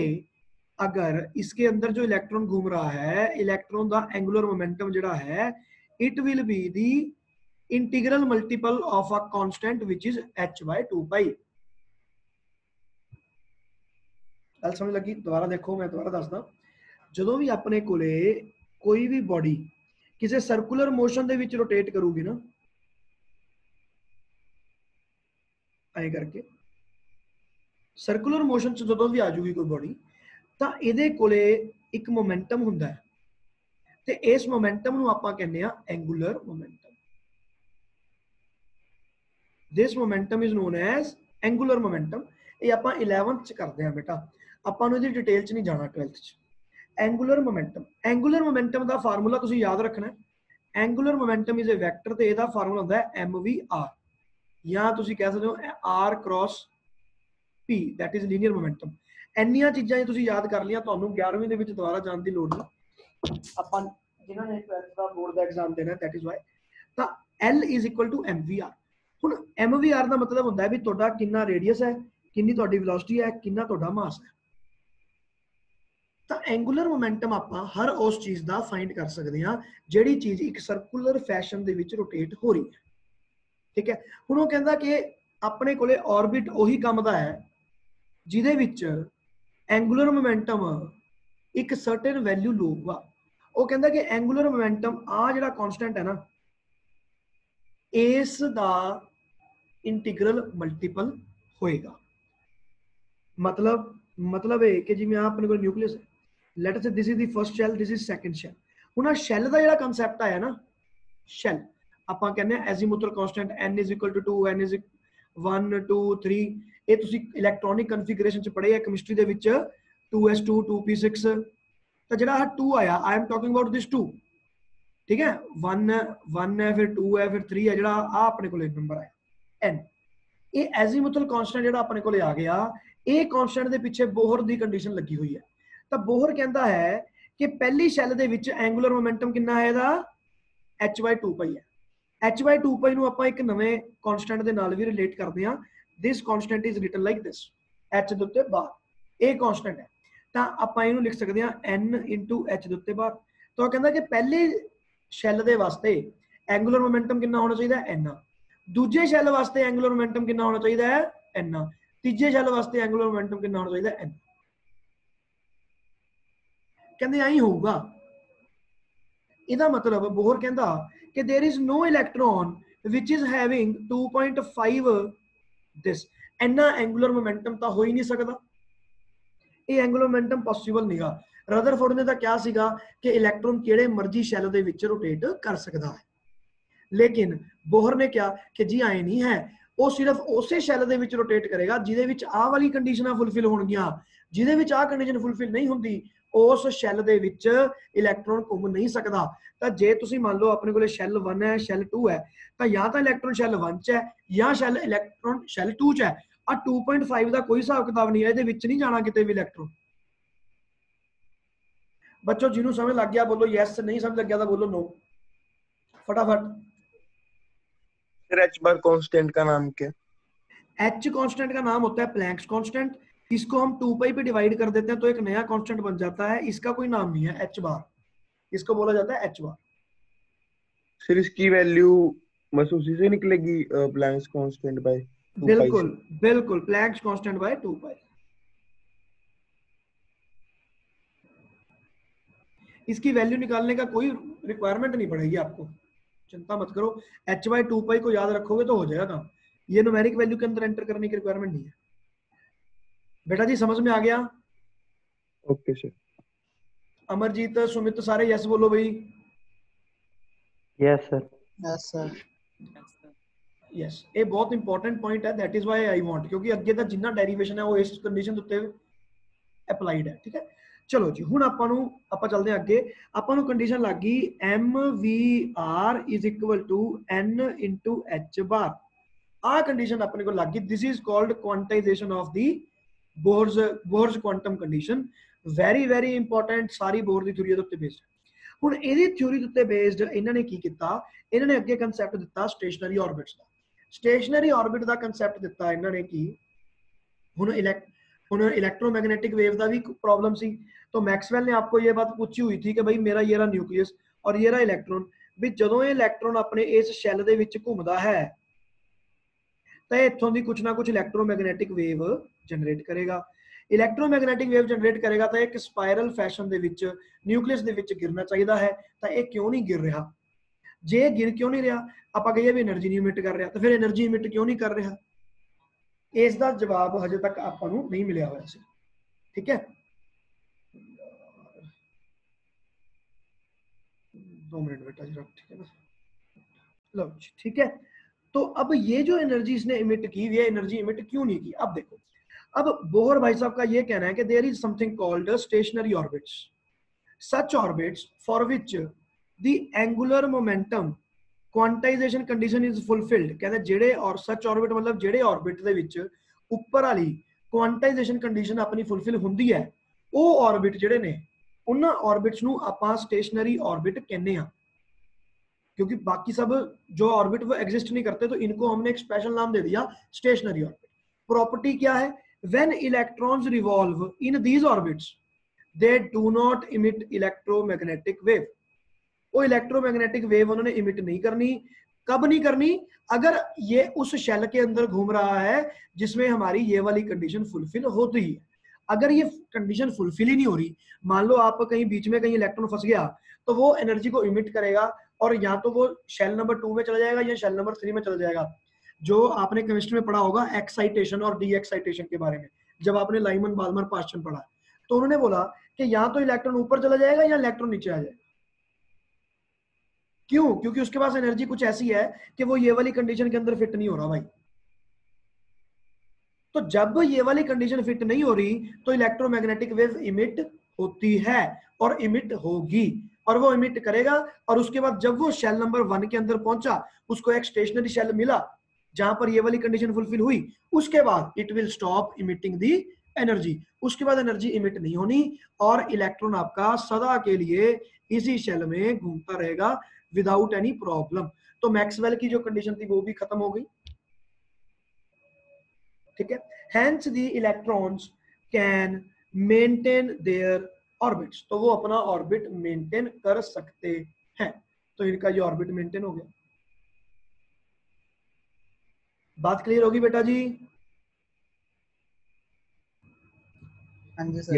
अगर इसके अंदर जो इलेक्ट्रॉन घूम रहा है इलेक्ट्रॉन का एंगुलर मोमेंटम जड़ा है it will be the integral multiple of a constant which is h by 2 pi ਗੱਲ ਸਮਝ ਲੱਗੀ ਦੁਬਾਰਾ ਦੇਖੋ ਮੈਂ ਦੁਬਾਰਾ ਦੱਸਦਾ ਜਦੋਂ ਵੀ ਆਪਣੇ ਕੋਲੇ ਕੋਈ ਵੀ ਬਾਡੀ ਕਿਸੇ ਸਰਕੂਲਰ ਮੋਸ਼ਨ ਦੇ ਵਿੱਚ ਰੋਟੇਟ ਕਰੂਗੀ ਨਾ ਐਂ ਕਰਕੇ ਸਰਕੂਲਰ ਮੋਸ਼ਨ ਚ ਜਦੋਂ ਵੀ ਆ ਜੂਗੀ ਕੋਈ ਬਾਡੀ ਤਾਂ ਇਹਦੇ ਕੋਲੇ ਇੱਕ ਮੋਮੈਂਟਮ ਹੁੰਦਾ ਹੈ ਤੇ ਇਸ ਮੋਮੈਂਟਮ ਨੂੰ ਆਪਾਂ ਕਹਿੰਦੇ ਆ angular momentum this momentum is known as angular momentum ਇਹ ਆਪਾਂ 11th ਚ ਕਰਦੇ ਆ ਬੇਟਾ ਆਪਾਂ ਨੂੰ ਇਹਦੀ ਡਿਟੇਲ ਚ ਨਹੀਂ ਜਾਣਾ 12th ਚ angular momentum angular momentum ਦਾ ਫਾਰਮੂਲਾ ਤੁਸੀਂ ਯਾਦ ਰੱਖਣਾ ਹੈ angular momentum is a vector ਤੇ ਇਹਦਾ ਫਾਰਮੂਲਾ ਹੁੰਦਾ ਹੈ mvr ਜਾਂ ਤੁਸੀਂ ਕਹਿ ਸਕਦੇ ਹੋ r cross p that is linear momentum ਇੰਨੀਆਂ ਚੀਜ਼ਾਂ ਜੇ ਤੁਸੀਂ ਯਾਦ ਕਰ ਲਈਆਂ ਤੁਹਾਨੂੰ 11ਵੀਂ ਦੇ ਵਿੱਚ ਦੁਬਾਰਾ ਜਾਣ ਦੀ ਲੋੜ ਨਹੀਂ ਆਪਾਂ ਜਿਨ੍ਹਾਂ ਨੇ 12th ਦਾ ਬੋਰਡ ਦਾ ਐਗਜ਼ਾਮ ਦੇਣਾ ਦੈਟ ਇਜ਼ ਵਾਈ ਤਾਂ L mvr ਹੁਣ mvr ਦਾ ਮਤਲਬ ਹੁੰਦਾ ਹੈ ਵੀ ਤੁਹਾਡਾ ਕਿੰਨਾ ਰੇਡੀਅਸ ਹੈ ਕਿੰਨੀ ਤੁਹਾਡੀ ਵੈਲੋਸਿਟੀ ਹੈ ਕਿੰਨਾ ਤੁਹਾਡਾ ਮਾਸ ਹੈ ਤਾਂ ਐਂਗੂਲਰ ਮੋਮੈਂਟਮ ਆਪਾਂ ਹਰ ਉਸ ਚੀਜ਼ ਦਾ ਫਾਈਂਡ ਕਰ ਸਕਦੇ ਹਾਂ ਜਿਹੜੀ ਚੀਜ਼ ਇੱਕ ਸਰਕੂਲਰ ਫੈਸ਼ਨ ਦੇ ਵਿੱਚ ਰੋਟੇਟ ਹੋ ਰਹੀ ਹੈ ਠੀਕ ਹੈ ਹੁਣ ਉਹ ਕਹਿੰਦਾ ਕਿ ਆਪਣੇ ਕੋਲੇ ਆਰਬਿਟ ਉਹੀ ਕੰਮ ਦਾ ਹੈ ਜਿਹਦੇ ਵਿੱਚ ਐਂਗੂਲਰ ਮੋਮੈਂਟਮ ਇੱਕ ਸਰਟਨ ਵੈਲਿਊ ਲਊਗਾ ਉਹ ਕਹਿੰਦਾ ਕਿ ਐਂਗੂਲਰ ਮੋਮੈਂਟਮ ਆ ਜਿਹੜਾ ਕਨਸਟੈਂਟ ਹੈ ਨਾ ਇਸ ਦਾ ਇੰਟੀਗਰਲ ਮਲਟੀਪਲ ਹੋਏਗਾ ਮਤਲਬ ਮਤਲਬ ਇਹ ਕਿ ਜਿਵੇਂ ਆ ਆਪਣੇ ਕੋਲ ਨਿਊਕਲੀਅਸ ਹੈ let us say this is the first shell this is second shell ਹੁਣ ਆ ਸ਼ੈਲ ਦਾ ਜਿਹੜਾ ਕਨਸੈਪਟ ਆਇਆ ਨਾ ਸ਼ੈਲ ਆਪਾਂ ਕਹਿੰਦੇ ਆ ਐਜ਼ੀਮੂਥਲ ਕਨਸਟੈਂਟ n 2 n 1 2 3 ਇਹ ਤੁਸੀਂ ਇਲੈਕਟ੍ਰੋਨਿਕ ਕਨਫੀਗਰੇਸ਼ਨ ਚ ਪੜ੍ਹੇ ਆ ਕੈਮਿਸਟਰੀ ਦੇ ਵਿੱਚ 2s2 2p6 ਤਾਂ ਜਿਹੜਾ ਆ 2 ਆਇਆ I am talking about this 2 ਠੀਕ ਹੈ 1 1 ਹੈ ਫਿਰ 2 ਹੈ ਫਿਰ 3 ਹੈ ਜਿਹੜਾ ਆ ਆਪਣੇ ਕੋਲੇ ਨੰਬਰ ਹੈ n ਇਹ ਐਜ਼ੀਮੂਥਲ ਕਨਸਟੈਂਟ ਜਿਹੜਾ ਆਪਣੇ ਕੋਲੇ ਆ ਗਿਆ ਇਹ ਕਨਸਟੈਂਟ ਦੇ ਪਿੱਛੇ ਬੋਹਰ ਦੀ ਕੰਡੀਸ਼ਨ ਲੱਗੀ ਹੋਈ ਹੈ ਤਾਂ ਬੋਹਰ ਕਹਿੰਦਾ ਹੈ ਕਿ ਪਹਿਲੀ ਸ਼ੈਲ ਦੇ ਵਿੱਚ ਐਂਗੂਲਰ ਮੋਮੈਂਟਮ ਕਿੰਨਾ ਹੈ ਇਹਦਾ h/2 ਪਾਈ ਹੈ h/2 ਪਾਈ ਨੂੰ ਆਪਾਂ ਇੱਕ ਨਵੇਂ ਕਨਸਟੈਂਟ ਦੇ ਨਾਲ ਵੀ ਰਿਲੇਟ ਕਰਦੇ ਹਾਂ this constant is written like this h ਦੇ ਉੱਤੇ ਬਾਰ ਇਹ ਕਨਸਟੈਂਟ ਹੈ ਤਾਂ ਆਪਾਂ ਇਹਨੂੰ ਲਿਖ ਸਕਦੇ ਹਾਂ n h ਦੇ ਉੱਤੇ ਬਾਰ ਤਾਂ ਉਹ ਕਹਿੰਦਾ ਕਿ ਪਹਿਲੇ ਸ਼ੈਲ ਦੇ ਵਾਸਤੇ ਐਂਗੂਲਰ ਮੋਮੈਂਟਮ ਕਿੰਨਾ ਹੋਣਾ ਚਾਹੀਦਾ ਹੈ n ਦੂਜੇ ਸ਼ੈਲ ਵਾਸਤੇ ਐਂਗੂਲਰ ਮੋਮੈਂਟਮ ਕਿੰਨਾ ਹੋਣਾ ਚਾਹੀਦਾ ਹੈ n ਤੀਜੇ ਸ਼ੈਲ ਵਾਸਤੇ ਐਂਗੂਲਰ ਮੋਮੈਂਟਮ ਕਿੰਨਾ ਹੋਣਾ ਚਾਹੀਦਾ ਹੈ n ਕਹਿੰਦੇ ਐਂ ਹੋਊਗਾ ਇਹਦਾ ਮਤਲਬ ਬੋਹਰ ਕਹਿੰਦਾ ਕਿ there is no electron which is having 2.5 this ਇੰਨਾ ਐਂਗੂਲਰ ਮੋਮੈਂਟਮ ਤਾਂ ਹੋ ਹੀ ਨਹੀਂ ਸਕਦਾ ਇਹ ਐਂਗੂਲਰ ਮੋਮੈਂਟਮ ਪੋਸੀਬਲ ਨਹੀਂਗਾ ਰਦਰਫੋਰਡ ਨੇ ਤਾਂ ਕਿਹਾ ਸੀਗਾ ਕਿ ਇਲੈਕਟ੍ਰੋਨ ਕਿਹੜੇ ਮਰਜ਼ੀ ਸ਼ੈਲ ਦੇ ਵਿੱਚ ਰੋਟੇਟ ਕਰ ਸਕਦਾ ਹੈ ਲੇਕਿਨ ਬੋਹਰ ਨੇ ਕਿਹਾ ਕਿ ਜੀ ਐ ਨਹੀਂ ਹੈ ਉਹ ਸਿਰਫ ਉਸੇ ਸ਼ੈਲ ਦੇ ਵਿੱਚ ਰੋਟੇਟ ਕਰੇਗਾ ਜਿਹਦੇ ਵਿੱਚ ਆਹ ਵਾਲੀ ਕੰਡੀਸ਼ਨਾਂ ਫੁੱਲਫਿਲ ਹੋਣਗੀਆਂ ਜਿਹਦੇ ਵਿੱਚ ਆਹ ਕੰਡੀਸ਼ਨ ਫੁੱਲਫਿਲ ਨਹੀਂ ਹੁੰਦੀ ਉਸ ਸ਼ੈਲ ਦੇ ਵਿੱਚ ਇਲੈਕਟ੍ਰੋਨ ਘੁੰਮ ਨਹੀਂ ਸਕਦਾ ਤਾਂ ਜੇ ਤੁਸੀਂ ਮੰਨ ਲਓ ਆਪਣੇ ਕੋਲੇ ਸ਼ੈਲ 1 ਹੈ ਸ਼ੈਲ 2 ਹੈ ਤਾਂ ਜਾਂ ਤਾਂ ਇਲੈਕਟ੍ਰੋਨ ਸ਼ੈਲ 1 ਚ ਹੈ ਜਾਂ ਸ਼ੈਲ ਇਲੈਕਟ੍ਰੋਨ ਸ਼ੈਲ 2 ਚ ਹੈ ਆ 2.5 ਦਾ ਕੋਈ ਹਿਸਾਬ ਕਿਤਾਬ ਨਹੀਂ ਹੈ ਇਹਦੇ ਵਿੱਚ ਨਹੀਂ ਜਾਣਾ ਕਿਤੇ ਵੀ ਇਲੈਕਟ੍ਰੋਨ ਬੱਚੋ ਜਿਹਨੂੰ ਸਮਝ ਲੱਗ ਗਿਆ ਬੋਲੋ ਯੈਸ ਨਹੀਂ ਸਮਝ ਲੱਗਿਆ ਤਾਂ ਬੋਲੋ नो फटाफट फिर एच बार कांस्टेंट का नाम क्या एच कांस्टेंट का नाम होता है प्लैंक्स कांस्टेंट इसको हम टू पाई पे डिवाइड कर देते हैं तो एक नया कांस्टेंट बन जाता है। इसका कोई नाम नहीं है एच बार इसको बोला जाता है एच बार फिर इसकी वैल्यू बस उसी से निकलेगी प्लैंक्स कांस्टेंट बाय बिल्कुल बिल्कुल Planck's constant by two pi इसकी वैल्यू निकालने का कोई रिक्वायरमेंट नहीं पड़ेगी आपको। चिंता मत करो एच बाई टू पाई को याद रखोगे तो हो जाएगा काम। ये न्यूमेरिक वैल्यू के अंदर एंटर करने की रिक्वायरमेंट नहीं है। बेटा जी समझ में आ गया ओके सर अमरजीत सुमित सारे यस बोलो भाई yes sir yes sir yes ਇਹ ਬਹੁਤ ਇੰਪੋਰਟੈਂਟ ਪੁਆਇੰਟ ਹੈ that is why I want ਕਿਉਂਕਿ ਅੱਗੇ ਦਾ ਜਿੰਨਾ ਡੈਰੀਵੇਸ਼ਨ ਹੈ ਉਹ ਇਸ ਕੰਡੀਸ਼ਨ ਦੇ ਉੱਤੇ ਅਪਲਾਈਡ ਹੈ ਠੀਕ ਹੈ ਚਲੋ ਜੀ ਹੁਣ ਆਪਾਂ ਨੂੰ ਆਪਾਂ ਚੱਲਦੇ ਹਾਂ ਅੱਗੇ ਆਪਾਂ ਨੂੰ ਕੰਡੀਸ਼ਨ ਲੱਗ ਗਈ mvr n h ਬਾਰ ਆਹ ਕੰਡੀਸ਼ਨ ਆਪਣੇ ਕੋਲ ਲੱਗ ਗਈ this is called quantization of the Bohr's Bohr's quantum condition very very important sorry bore the theory ਦੇ ਉੱਤੇ ਬੇਸਡ ਹੁਣ ਇਹਦੀ ਥਿਊਰੀ ਦੇ ਉੱਤੇ ਬੇਸਡ ਇਹਨਾਂ ਨੇ ਕੀ ਕੀਤਾ ਇਹਨਾਂ ਨੇ ਅੱਗੇ ਕਨਸੈਪਟ ਦਿੱਤਾ ਸਟੇਸ਼ਨਰੀ ਆਰਬਿਟਸ ਦਾ ਸਟੇਸ਼ਨਰੀ ਆਰਬਿਟ ਦਾ ਕਨਸੈਪਟ ਦਿੱਤਾ ਇਹਨਾਂ ਨੇ ਕੀ ਹੁਣ ਇਲੈਕਟ ਹੁਣ इलेक्ट्रोमैग्नेटिक वेव ਦਾ ਵੀ प्रॉब्लम ਸੀ तो मैक्सवेल ने आपको ये बात पूछी हुई थी कि भाई मेरा ये रहा न्यूक्लियस और ये रहा इलेक्ट्रॉन ਵੀ ਜਦੋਂ ਇਹ ਇਲੈਕਟ੍ਰੋਨ ਆਪਣੇ ਇਸ ਸ਼ੈਲ ਦੇ ਵਿੱਚ ਘੁੰਮਦਾ ਹੈ ਤਾਂ ਇੱਥੋਂ ਦੀ ਕੁਝ ਨਾ ਕੁਝ ਇਲੈਕਟ੍ਰੋਮੈਗਨੈਟਿਕ ਵੇਵ जनरेट करेगा इलैक्ट्रोमैग्नेटिक वेव जनरेट करेगा तो एक स्पायरल फ़ैशन के न्यूकलीयस के गिरना चाहिए है तो यह क्यों नहीं गिर रहा जे गिर क्यों नहीं रहा आप कही भी एनर्जी नहीं इमिट कर रहा तो फिर एनर्जी इमिट क्यों नहीं कर रहा इसका जवाब हजे तक आप नहीं मिले हुआ से ठीक है दो मिनट बेटा जरा ठीक है ना लो ठीक है तो अब ये जो एनर्जी इसने इमिट की हुई है एनर्जी इमिट क्यों नहीं की अब देखो अब बोहर भाई साहब का ये कहना है कि there is something called stationary orbits such orbits for which the angular momentum quantization condition is fulfilled ਕਹਿੰਦੇ ਜਿਹੜੇ ਔਰ such orbit ਮਤਲਬ ਜਿਹੜੇ orbit ਦੇ ਵਿੱਚ ਉੱਪਰ ਵਾਲੀ quantization condition ਆਪਣੀ fulfill ਹੁੰਦੀ ਹੈ ਉਹ orbit ਜਿਹੜੇ ਨੇ ਉਹਨਾਂ orbits ਨੂੰ ਆਪਾਂ stationary orbit ਕਹਿੰਦੇ ਆ क्योंकि बाकी सब जो ऑर्बिट वो एग्जिस्ट नहीं करते तो इनको हमने एक स्पेशल नाम दे दिया स्टेशनरी ऑर्बिट प्रॉपर्टी क्या है When electrons revolve in these orbits they do not emit electromagnetic wave वो इलेक्ट्रोमैग्नेटिक वेव उन्होंने इमिट नहीं करनी, कब नहीं करनी? अगर ये उस शेल के अंदर घूम रहा है, जिसमें हमारी ये वाली कंडीशन फुलफिल होती है। अगर ये कंडीशन फुलफिल ही नहीं हो रही, मान लो आप कहीं बीच में कहीं इलेक्ट्रॉन फंस गया तो वो एनर्जी को इमिट करेगा और या तो वो शेल नंबर टू में चला जाएगा या शेल नंबर थ्री में चला जाएगा। जो आपने केमिस्ट्री में पढ़ा होगा एक्साइटेशन और डी एक्साइटेशन के बारे में, जब आपने लाइमन बालमर पास्चन पढ़ा। तो उन्होंने बोला कि या तो इलेक्ट्रॉन ऊपर चला जाएगा या इलेक्ट्रॉन नीचे आ जाएगा। क्यों? क्योंकि उसके पास एनर्जी कुछ ऐसी है कि वो ये वाली कंडीशन के अंदर फिट नहीं हो रहा भाई। तो जब ये वाली कंडीशन फिट नहीं हो रही तो इलेक्ट्रोमैग्नेटिक वेव इमिट होती है और इमिट होगी और वो इमिट करेगा और उसके बाद जब वो शेल नंबर वन के अंदर पहुँचा, उसको एक स्टेशनरी शेल मिला जहाँ पर ये वाली कंडीशन फुलफिल हुई, उसके बाद it will stop emitting the energy उसके बाद एनर्जी इमिट नहीं होनी और इलेक्ट्रॉन आपका सदा के लिए इसी शेल में घूमता रहेगा विदाउट एनी प्रॉब्लम तो मैक्सवेल की जो कंडीशन थी, वो भी खत्म हो गई। ठीक है? Hence the electrons can maintain their orbits तो वो अपना ऑर्बिट मेंटेन कर सकते हैं। तो इनका ये ऑर्बिट मेंटेन हो गया। बात क्लियर होगी बेटा जी? हाँ जी सर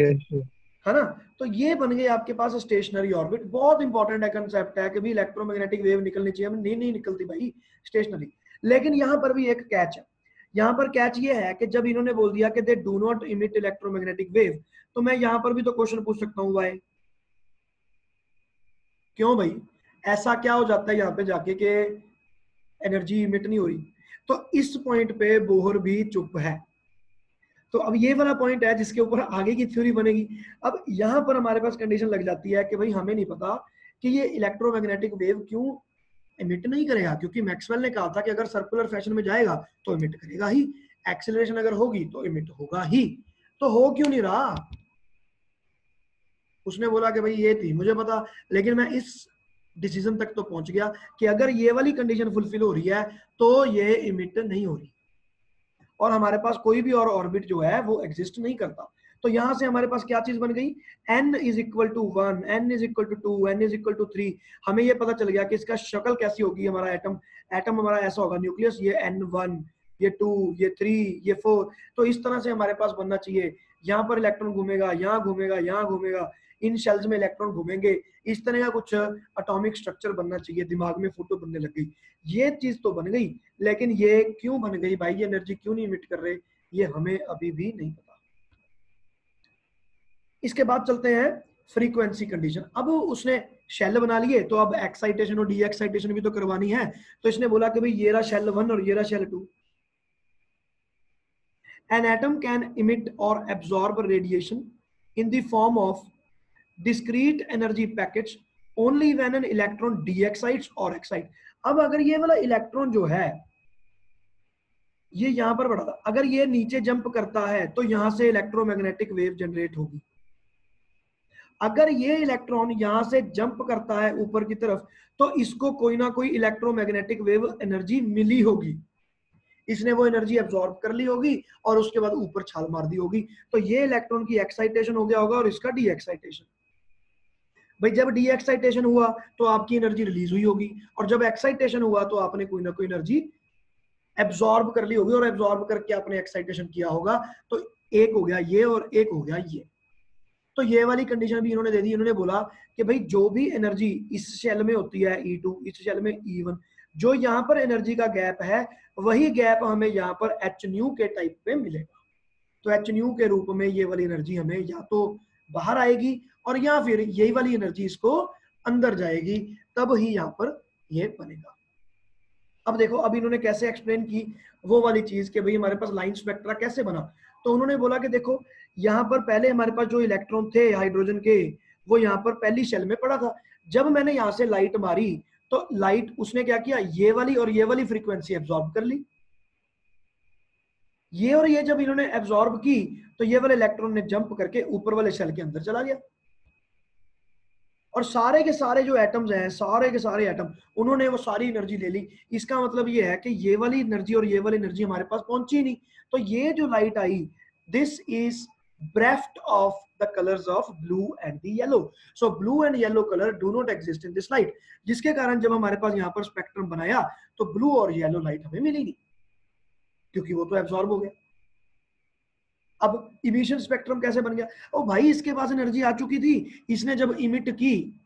है ना? तो ये बन गई आपके पास स्टेशनरी ऑर्बिट बहुत इंपॉर्टेंट है कंसेप्ट है कि भी इलेक्ट्रोमैग्नेटिक वेव निकलनी चाहिए। नहीं नहीं निकलती भाई स्टेशनरी लेकिन यहाँ पर भी एक कैच है। यहाँ पर कैच ये है कि जब इन्होंने बोल दिया कि they do not emit electromagnetic wave तो मैं यहाँ पर भी तो क्वेश्चन पूछ सकता हूँ भाई। क्यों भाई? ऐसा क्या हो जाता है यहाँ पे जाके कि एनर्जी इमिट नहीं हो रही? तो इस पॉइंट पे बोहर भी चुप है। तो अब ये वाला पॉइंट है जिसके ऊपर आगे की थ्योरी बनेगी। अब यहाँ पर हमारे पास कंडीशन लग जाती है कि भाई हमें नहीं पता कि ये इलेक्ट्रोमैग्नेटिक वेव क्यों इमिट नहीं करेगा, क्योंकि मैक्सवेल ने कहा था कि अगर सर्कुलर फ़ैशन में जाएगा तो इमिट करेगा ही। एक्सेलरेशन अगर होगी तो इमिट होगा ही। तो हो क्यों नहीं रहा? उसने बोला कि भाई ये थी, मुझे पता, लेकिन मैं इस डिसीज़न तक तो पहुँच गया कि अगर ये वाली कंडीशन फुलफिल हो रही है तो ये इमिट नहीं हो रही। और हमारे पास कोई भी और ऑर्बिट जो है, वो एग्जिस्ट नहीं करता। तो यहाँ से हमारे पास क्या चीज़ बन गई? n is equal to one n is equal to two n is equal to three हमें ये पता चल गया कि इसका शक्ल कैसी होगी, हमारा एटम एटम हमारा ऐसा होगा न्यूक्लियस ये एन वन ये टू ये थ्री ये फोर तो इस तरह से हमारे पास बनना चाहिए। यहाँ पर इलेक्ट्रॉन घूमेगा, यहाँ घूमेगा यहाँ घूमेगा। इन शेल्स में इलेक्ट्रॉन घूमेंगे। इस तरह का कुछ अटोमिक स्ट्रक्चर बनना चाहिए। दिमाग में फ़ोटो बनने लग गई। ये चीज़ तो बन गई, लेकिन ये क्यों बन गई भाई? ये एनर्जी क्यों नहीं इमिट कर रहे? ये हमें अभी भी नहीं पता। इसके बाद चलते हैं फ्रीक्वेंसी कंडीशन अब उसने शेल बना लिए तो अब एक्साइटेशन और डी एक्साइटेशन भी तो करवानी है। तो इसने बोला कि भाई, ये रहा शेल वन और ये रहा shell two atom can emit or absorb radiation in the form of discrete energy packets only when an electron de-excites or excites. अब अगर ये वाला इलेक्ट्रॉन जो है, ये यहाँ पर बढ़ा था अगर ये नीचे जंप करता है तो यहाँ से इलेक्ट्रोमैग्नेटिक वेव जनरेट होगी। अगर ये इलेक्ट्रॉन यहाँ से जंप करता है ऊपर की तरफ़ तो इसको कोई ना कोई इलेक्ट्रोमैग्नेटिक वेव एनर्जी मिली होगी। इसने वो एनर्जी एब्जॉर्ब कर ली होगी और उसके बाद ऊपर छाल मार दी होगी। तो ये इलेक्ट्रॉन की एक्साइटेशन हो गया होगा और इसका डी एक्साइटेशन भाई जब डी एक्साइटेशन हुआ तो आपकी एनर्जी रिलीज़ हुई होगी। और जब एक्साइटेशन हुआ तो आपने कोई ना कोई एनर्जी एब्जॉर्ब कर ली होगी और एब्जॉर्ब करके आपने एक्साइटेशन किया होगा। तो एक हो गया ये और एक हो गया ये। तो ये वाली कंडीशन भी इन्होंने दे दी। इन्होंने बोला कि भाई जो भी एनर्जी इस शेल में होती है ई टू इस शेल में ई वन जो यहाँ पर एनर्जी का गैप है, वही गैप हमें यहाँ पर एच न्यू के टाइप पे मिलेगा। तो एच न्यू के रूप में ये वाली एनर्जी हमें या तो बाहर आएगी और या फिर यही वाली एनर्जी इसको अंदर जाएगी, तब ही यहाँ पर ये बनेगा। अब देखो, अब इन्होंने कैसे एक्सप्लेन की वो वाली चीज़ कि भाई हमारे पास लाइन स्पेक्ट्रा कैसे बना? तो उन्होंने बोला कि देखो, यहाँ पर पहले हमारे पास जो इलेक्ट्रॉन थे हाइड्रोजन के, वो यहाँ पर पहली शेल में पड़ा था। जब मैंने यहाँ से लाइट मारी तो लाइट उसने क्या किया? ये वाली और ये वाली फ्रीक्वेंसी एब्जॉर्ब कर ली। ये और ये जब इन्होंने एब्जॉर्ब की तो ये वाले इलेक्ट्रॉन ने जंप करके ऊपर वाले शेल के अंदर चला गया। और सारे के सारे जो एटम्स हैं, सारे के सारे एटम उन्होंने वो सारी एनर्जी ले ली। इसका मतलब ये है कि ये वाली एनर्जी और ये वाली एनर्जी हमारे पास पहुँची नहीं। तो ये जो light I this is breath of the colors of blue and the so, blue and yellow color do not exist in this light. जिसके कारण जब हमारे पास यहाँ पर स्पेक्ट्रम बनाया तो ब्लू और येलो लाइट हमें मिली नहीं। क्योंकि वो तो एब्सॉर्ब हो गया। अब इमिशन स्पेक्ट्रम कैसे बन गया? ओ भाई, इसके पास एनर्जी आ चुकी थी। इसने जब इमिट की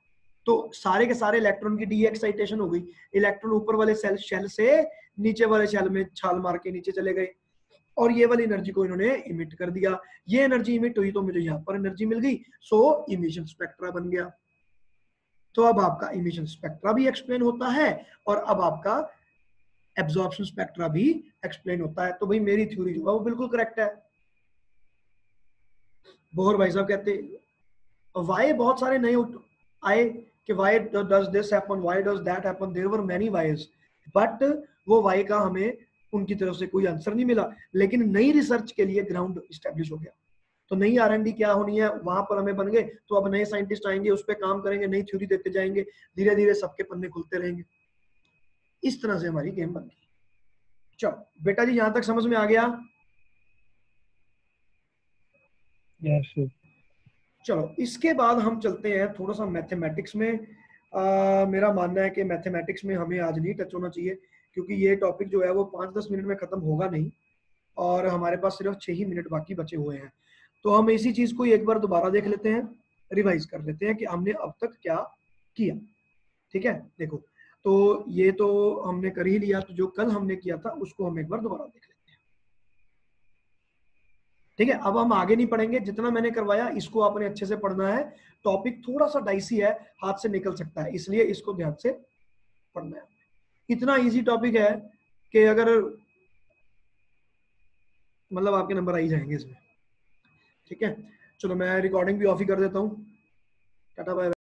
तो सारे के सारे इलेक्ट्रॉन की डी एक्साइटेशन हो गई। इलेक्ट्रॉन ऊपर वाले सेल शेल से नीचे वाले शेल में छाल मार के नीचे चले गए। और ये वाली एनर्जी को इन्होंने इमिट कर दिया। ये एनर्जी इमिट हुई तो मुझे यहाँ पर एनर्जी मिल गई। सो इमिशन स्पेक्ट्रा बन गया। तो अब आपका इमिशन स्पेक्ट्रा भी एक्सप्लेन होता है और अब आपका एब्जॉर्प्शन स्पेक्ट्रा भी एक्सप्लेन होता है। तो भाई, मेरी थ्योरी जो है वो बिल्कुल करेक्ट है। बोहर भाई साहब कहते वाई बहुत सारे नए आए कि why does this happen why does that happen there were many whys but वो वाई का हमें उनकी तरफ़ से कोई आंसर नहीं मिला। लेकिन नई रिसर्च के लिए ग्राउंड स्टेब्लिश हो गया। तो नई आर क्या होनी है, वहाँ पर हमें बन गए। तो अब नए साइंटिस्ट आएँगे, उस पर काम करेंगे, नई थ्योरी देते जाएँगे धीरे धीरे सबके पन्ने खुलते रहेंगे। इस तरह से हमारी गेम बन गई। चलो, बेटा जी, यहाँ तक समझ में आ गया? सर चलो इसके बाद हम चलते हैं थोड़ा सा मैथमेटिक्स में। आ, मेरा मानना है कि मैथमेटिक्स में हमें आज नहीं टच होना चाहिए क्योंकि ये टॉपिक जो है वो पाँच दस मिनट में खत्म होगा नहीं और हमारे पास सिर्फ़ छह ही मिनट बाकी बचे हुए हैं। तो हम इसी चीज़ को एक बार दोबारा देख लेते हैं रिवाइज कर लेते हैं कि हमने अब तक क्या किया। ठीक है? देखो तो ये तो हमने कर ही लिया तो जो कल हमने किया था उसको हम एक बार दोबारा देख लेते हैं ठीक है, अब हम आगे नहीं पढ़ेंगे, जितना मैंने करवाया, इसको आपने अच्छे से पढ़ना है। टॉपिक थोड़ा सा डाइसी है, हाथ से निकल सकता है, इसलिए इसको ध्यान से पढ़ना है। इतना इजी टॉपिक है कि अगर मतलब आपके नंबर आ ही जाएँगे इसमें। ठीक है, चलो मैं रिकॉर्डिंग भी ऑफ़ ही कर देता हूँ। Tata bye